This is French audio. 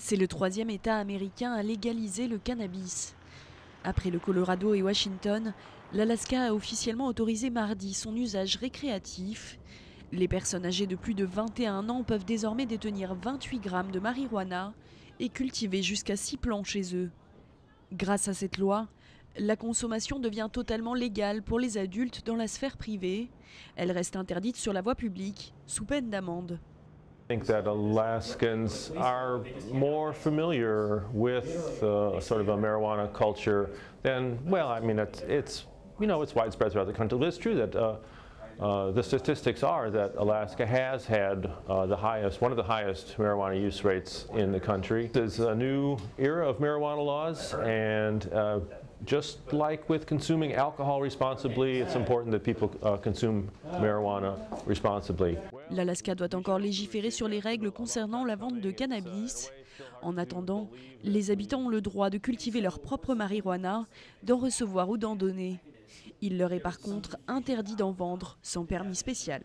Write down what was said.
C'est le troisième État américain à légaliser le cannabis. Après le Colorado et Washington, l'Alaska a officiellement autorisé mardi son usage récréatif. Les personnes âgées de plus de 21 ans peuvent désormais détenir 28 grammes de marijuana et cultiver jusqu'à 6 plants chez eux. Grâce à cette loi, la consommation devient totalement légale pour les adultes dans la sphère privée. Elle reste interdite sur la voie publique, sous peine d'amende. Think that Alaskans are more familiar with uh, sort of a marijuana culture than, well, I mean, it's, it's you know, it's widespread throughout the country. But it's true that uh, uh, the statistics are that Alaska has had uh, the highest, one of the highest marijuana use rates in the country. There's a new era of marijuana laws, and uh, just like with consuming alcohol responsibly, it's important that people uh, consume marijuana responsibly. L'Alaska doit encore légiférer sur les règles concernant la vente de cannabis. En attendant, les habitants ont le droit de cultiver leur propre marijuana, d'en recevoir ou d'en donner. Il leur est par contre interdit d'en vendre sans permis spécial.